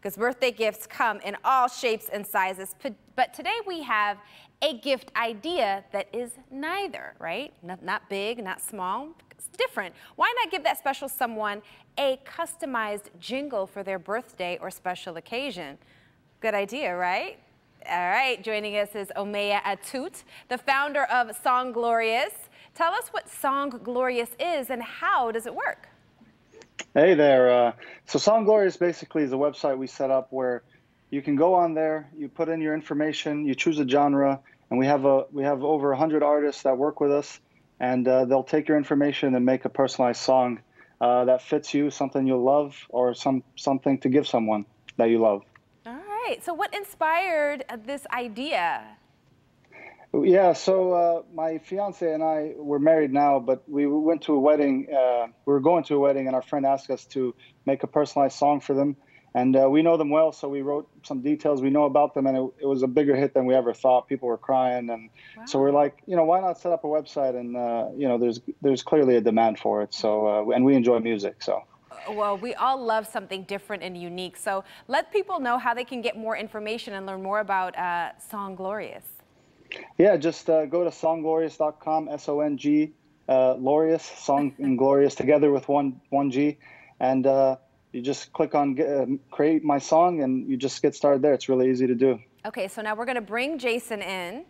because birthday gifts come in all shapes and sizes. But today we have a gift idea that is neither, right? Not, big, not small. It's different. Why not give that special someone a customized jingle for their birthday or special occasion? Good idea, right? All right, joining us is Omeya Atut, the founder of Songlorious. Tell us what Songlorious is and how does it work? Hey there. Uh, so Songlorious basically is a website we set up where you can go on there, you put in your information, you choose a genre, and we have a we have over 100 artists that work with us, and uh, they'll take your information and make a personalized song uh, that fits you, something you'll love, or some something to give someone that you love. All right. So what inspired this idea? Yeah, so uh, my fiance and I were married now, but we went to a wedding. Uh, we were going to a wedding, and our friend asked us to make a personalized song for them. And uh, we know them well, so we wrote some details we know about them, and it, it, was a bigger hit than we ever thought. People were crying, and wow. so we're like, you know, why not set up a website? And uh, you know, there's there's clearly a demand for it. So, uh, and we enjoy music, so well, we all love something different and unique. So let people know how they can get more information and learn more about uh, Songlorious. Yeah, just uh, go to songlorious.com, S O N G, uh, Glorious, Song and Glorious together with one one G, and uh, you just click on uh, create my song, and you just get started there. It's really easy to do. Okay, so now we're gonna bring Jason in.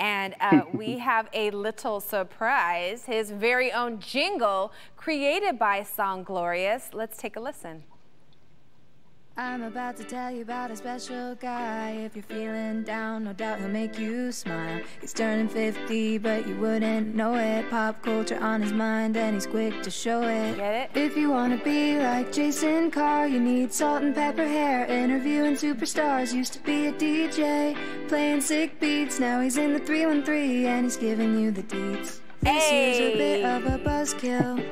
And uh, we have a little surprise, his very own jingle created by Songlorious. Let's take a listen. I'm about to tell you about a special guy. If you're feeling down, no doubt he'll make you smile. He's turning 50, but you wouldn't know it. Pop culture on his mind, and he's quick to show it. Get it? If you wanna be like Jason Carr, you need salt and pepper hair. Interviewing superstars, used to be a DJ. Playing sick beats, now he's in the 313, and he's giving you the deets. This hey. year's a bit of a buzzkill.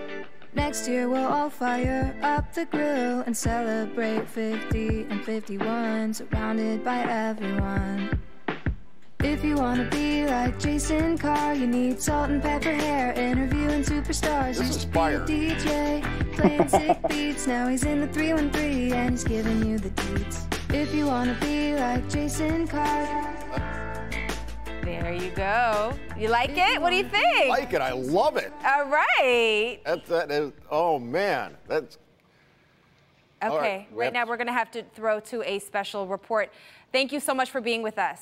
Next year we'll all fire up the grill and celebrate 50 and 51, surrounded by everyone. If you wanna be like Jason Carr, you need salt and pepper hair, interviewing superstars. This is fire. DJ, playing sick beats. Now he's in the 313 and he's giving you the deets. If you wanna be like Jason Carr. Go. You like it? What do you mm-hmm. think? I like it. I love it. All right. That's that is. Oh man, that's. Okay. Right, right now we're going to have to throw to a special report. Thank you so much for being with us.